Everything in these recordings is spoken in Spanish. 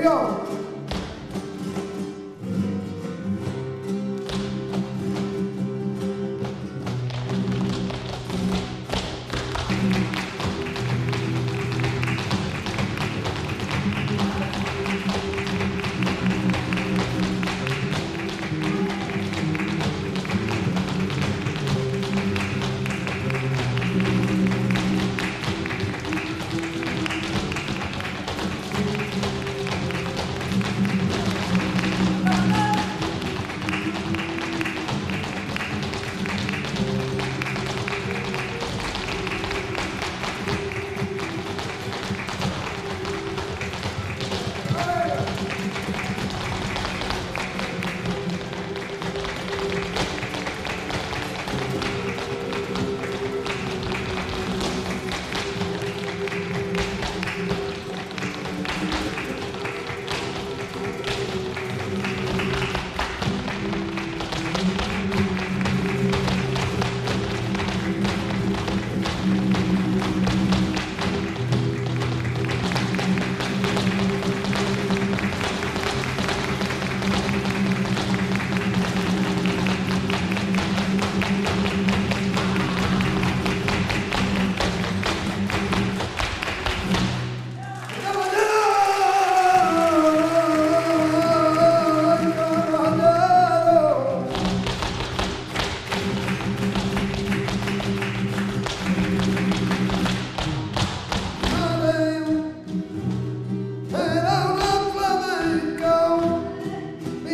不要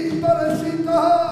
Cristo resucitó.